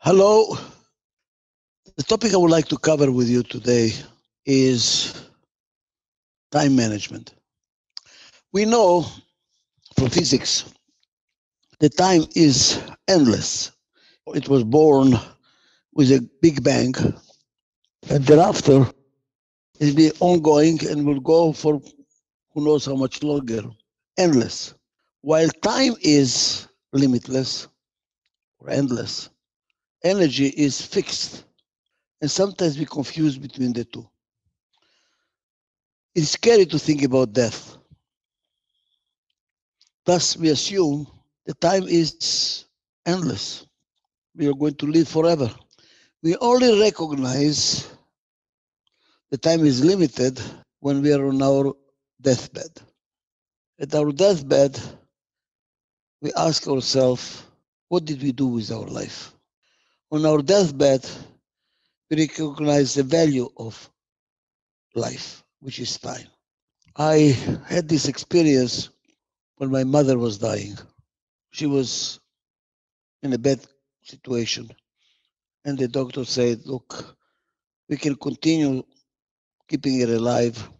Hello. The topic I would like to cover with you today is time management. We know from physics that time is endless. It was born with a big bang, and thereafter it will be ongoing and will go for who knows how much longer, endless. While time is limitless or endless, energy is fixed. And sometimes we confuse between the two. It's scary to think about death. Thus, we assume the time is endless. We are going to live forever. We only recognize the time is limited when we are on our deathbed. At our deathbed, we ask ourselves, what did we do with our life? On our deathbed, we recognize the value of life, which is time. I had this experience when my mother was dying. She was in a bad situation. And the doctor said, Look, we can continue keeping it alive,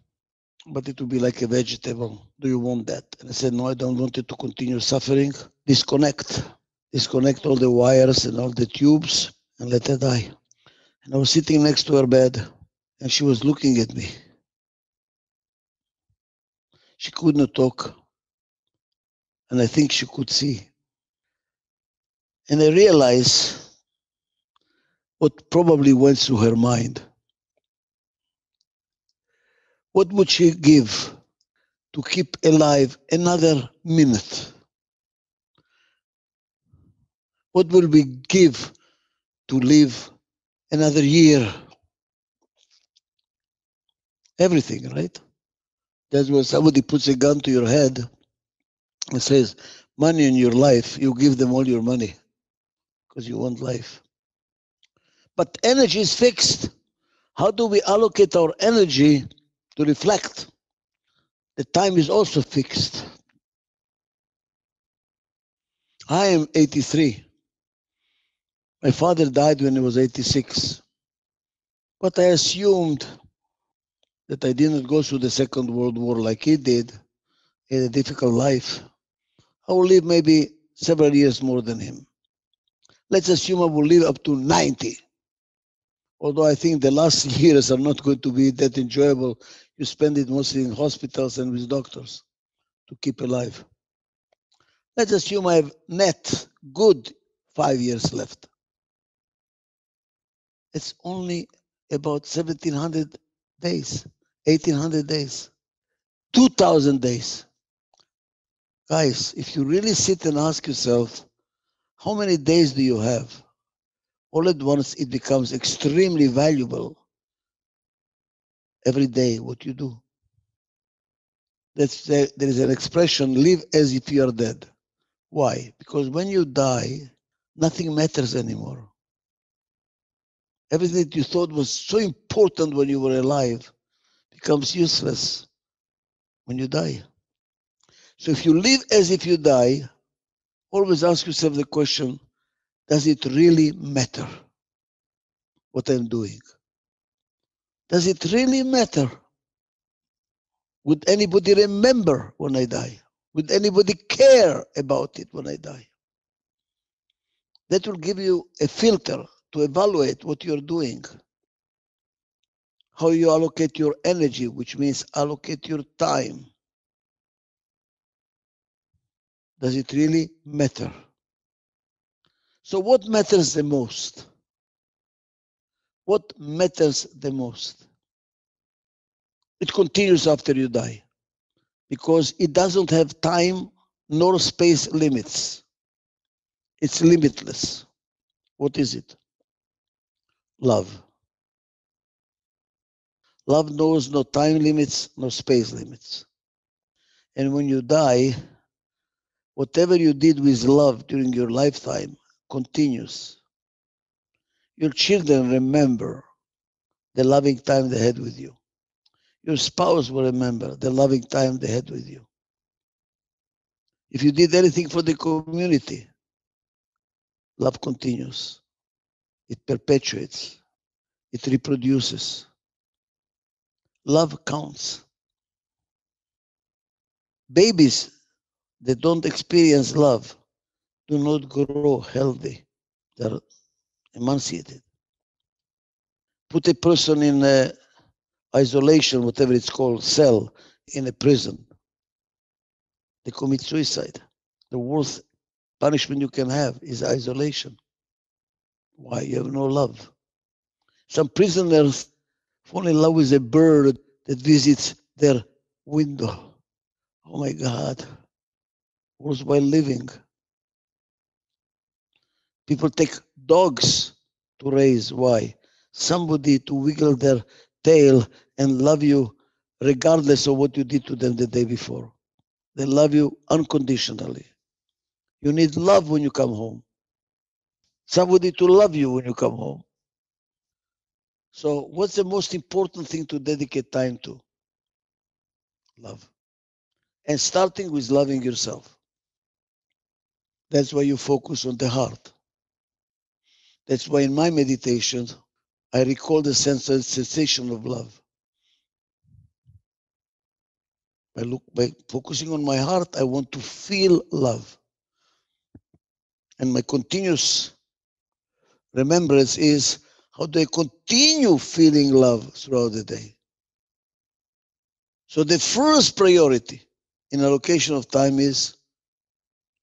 but it will be like a vegetable. Do you want that? And I said, No, I don't want it to continue suffering. Disconnect. Disconnect all the wires and all the tubes and let her die. And I was sitting next to her bed and she was looking at me. She could not talk. And I think she could see. And I realized what probably went through her mind. What would she give to keep alive another minute? What will we give to live another year? Everything, right? That's when somebody puts a gun to your head and says, Money in your life, you give them all your money because you want life. But energy is fixed. How do we allocate our energy to reflect? The time is also fixed. I am 83. My father died when he was 86. But I assumed that I didn't go through the Second World War like he did in a difficult life. I will live maybe several years more than him. Let's assume I will live up to 90. Although I think the last years are not going to be that enjoyable. You spend it mostly in hospitals and with doctors to keep alive. Let's assume I have net good five years left. It's only about 1700 days, 1800 days, 2000 days. Guys, if you really sit and ask yourself, how many days do you have? All at once, it becomes extremely valuable every day what you do. That's there is an expression live as if you are dead. Why? Because when you die, nothing matters anymore. Everything that you thought was so important when you were alive becomes useless when you die. So if you live as if you die, always ask yourself the question does it really matter what I'm doing? Does it really matter? Would anybody remember when I die? Would anybody care about it when I die? That will give you a filter to evaluate what you're doing, how you allocate your energy, which means allocate your time. Does it really matter? So, what matters the most? What matters the most? It continues after you die because it doesn't have time nor space limits. It's limitless. What is it? Love. Love knows no time limits, no space limits. And when you die, whatever you did with love during your lifetime continues. Your children remember the loving time they had with you. Your spouse will remember the loving time they had with you. If you did anything for the community, love continues. It perpetuates, it reproduces. Love counts. Babies that don't experience love do not grow healthy. They're emancipated. Put a person in a isolation, whatever it's called, cell in a prison. They commit suicide. The worst punishment you can have is isolation. Why? You have no love. Some prisoners fall in love with a bird that visits their window. Oh my God. Worthwhile living. People take dogs to raise. Why? Somebody to wiggle their tail and love you regardless of what you did to them the day before. They love you unconditionally. You need love when you come home. Somebody to love you when you come home. So, what's the most important thing to dedicate time to? Love. And starting with loving yourself. That's why you focus on the heart. That's why in my meditation, I recall the sense of sensation of love. By look by focusing on my heart, I want to feel love. And my continuous remembrance is how do I continue feeling love throughout the day? So the first priority in allocation of time is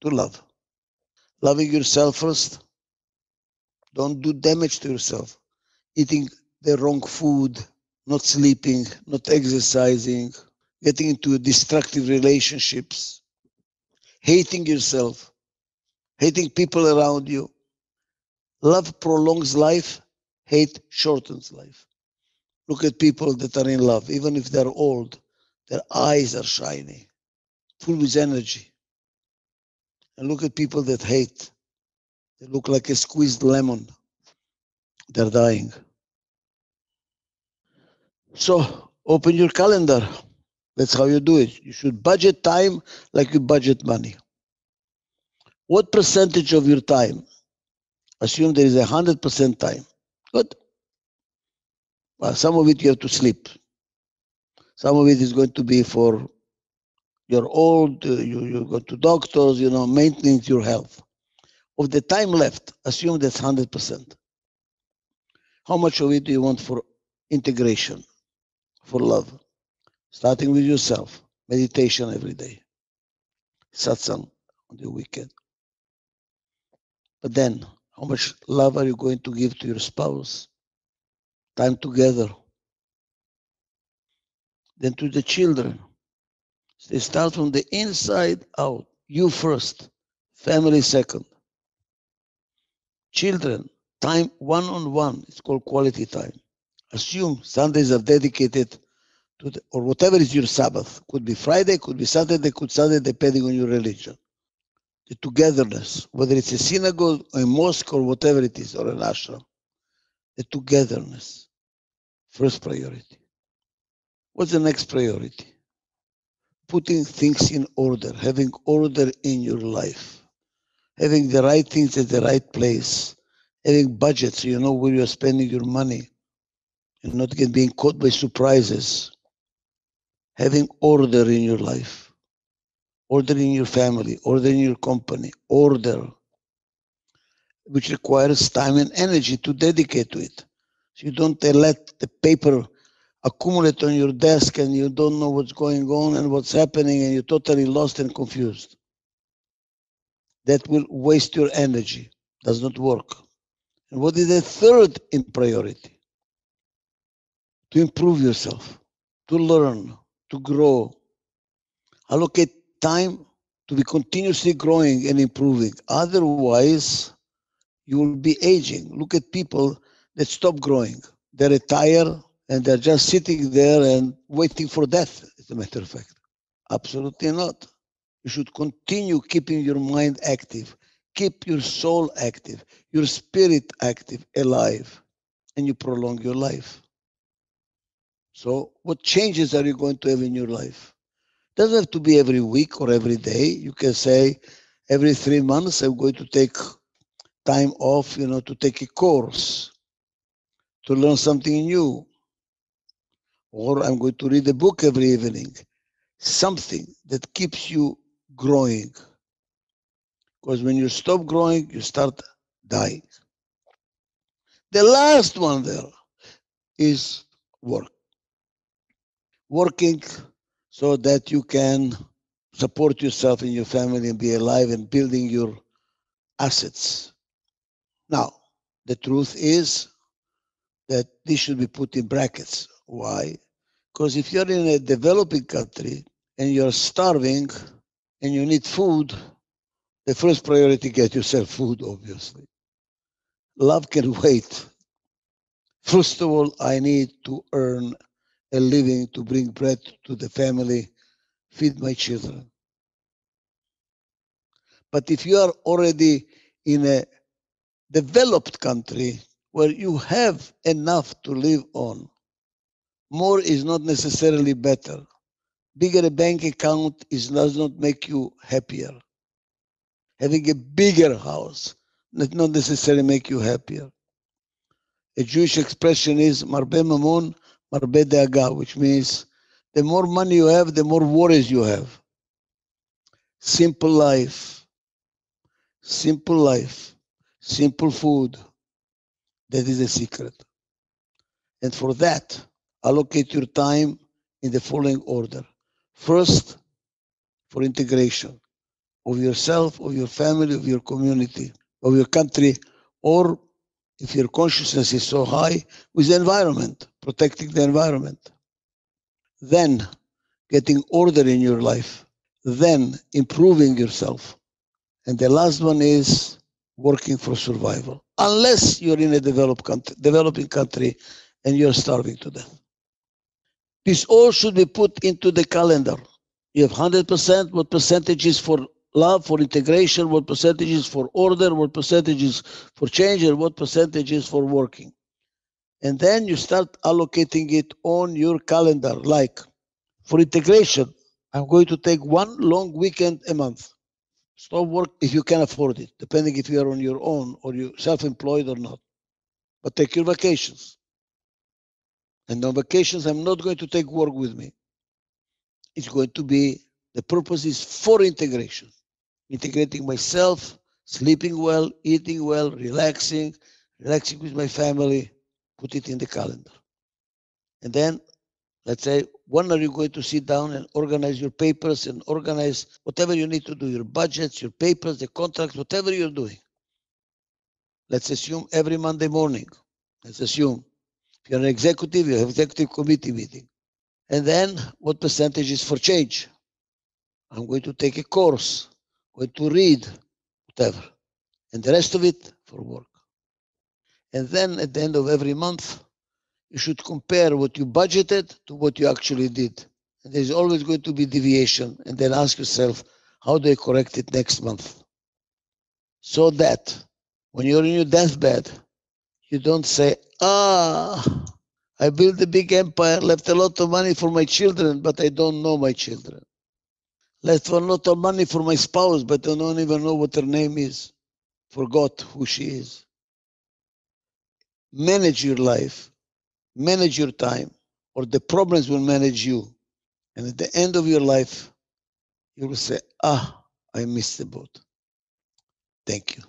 to love. Loving yourself first. Don't do damage to yourself. Eating the wrong food, not sleeping, not exercising, getting into destructive relationships, hating yourself, hating people around you. Love prolongs life, hate shortens life. Look at people that are in love, even if they're old, their eyes are shiny, full with energy. And look at people that hate. They look like a squeezed lemon. They're dying. So open your calendar. That's how you do it. You should budget time like you budget money. What percentage of your time? Assume there is a hundred percent time. Good. Well, some of it you have to sleep. Some of it is going to be for you're old, uh, you, you go to doctors, you know, maintaining your health. Of the time left, assume that's 100%. How much of it do you want for integration, for love? Starting with yourself, meditation every day, satsang on the weekend. But then, how much love are you going to give to your spouse? Time together. Then to the children. They start from the inside out. You first, family second. Children, time one on one. It's called quality time. Assume Sundays are dedicated to the, or whatever is your Sabbath. Could be Friday, could be Saturday, could Sunday, depending on your religion. The togetherness, whether it's a synagogue or a mosque or whatever it is, or an ashram. The togetherness. First priority. What's the next priority? Putting things in order, having order in your life, having the right things at the right place, having budgets so you know where you're spending your money and not get being caught by surprises. Having order in your life, order in your family, order in your company, order, which requires time and energy to dedicate to it. So you don't uh, let the paper accumulate on your desk and you don't know what's going on and what's happening and you're totally lost and confused. That will waste your energy, does not work. And what is the third in priority? To improve yourself, to learn, to grow. Allocate time to be continuously growing and improving. Otherwise, you will be aging. Look at people that stop growing. They retire and they're just sitting there and waiting for death, as a matter of fact. Absolutely not. You should continue keeping your mind active, keep your soul active, your spirit active, alive, and you prolong your life. So, what changes are you going to have in your life? Doesn't have to be every week or every day. You can say, every three months, I'm going to take time off, you know, to take a course, to learn something new. Or I'm going to read a book every evening. Something that keeps you growing. Because when you stop growing, you start dying. The last one there is work. Working so that you can support yourself and your family and be alive and building your assets. Now, the truth is that this should be put in brackets. Why? Because if you're in a developing country and you're starving and you need food, the first priority get yourself food, obviously. Love can wait. First of all, I need to earn a living to bring bread to the family, feed my children. But if you are already in a developed country where you have enough to live on, more is not necessarily better. Bigger bank account is, does not make you happier. Having a bigger house does not necessarily make you happier. A Jewish expression is marbe mamon, which means the more money you have, the more worries you have. Simple life simple life, simple food. That is the secret. And for that, allocate your time in the following order. First, for integration of yourself, of your family, of your community, of your country, or if your consciousness is so high, with the environment, protecting the environment. Then, getting order in your life. Then, improving yourself and the last one is working for survival. Unless you're in a developed country, developing country and you're starving to death. This all should be put into the calendar. You have 100%, what percentage is for love, for integration, what percentage is for order, what percentage is for change, and what percentage is for working. And then you start allocating it on your calendar, like for integration, I'm going to take one long weekend a month. Stop work if you can afford it, depending if you are on your own or you self-employed or not. But take your vacations. And on vacations, I'm not going to take work with me. It's going to be, the purpose is for integration. Integrating myself, sleeping well, eating well, relaxing, relaxing with my family, put it in the calendar. And then let's say, when are you going to sit down and organize your papers and organize whatever you need to do, your budgets, your papers, the contracts, whatever you're doing? Let's assume every Monday morning. Let's assume if you're an executive, you have executive committee meeting. And then what percentage is for change? I'm going to take a course, going to read, whatever. And the rest of it for work. And then at the end of every month, you should compare what you budgeted to what you actually did. And there's always going to be deviation. And then ask yourself, how do I correct it next month? So that when you're in your deathbed, you don't say, ah, I built a big empire, left a lot of money for my children, but I don't know my children. Left a lot of money for my spouse, but I don't even know what her name is. Forgot who she is. Manage your life manage your time, or the problems will manage you. And at the end of your life, you will say, Ah, I missed the boat. Thank you.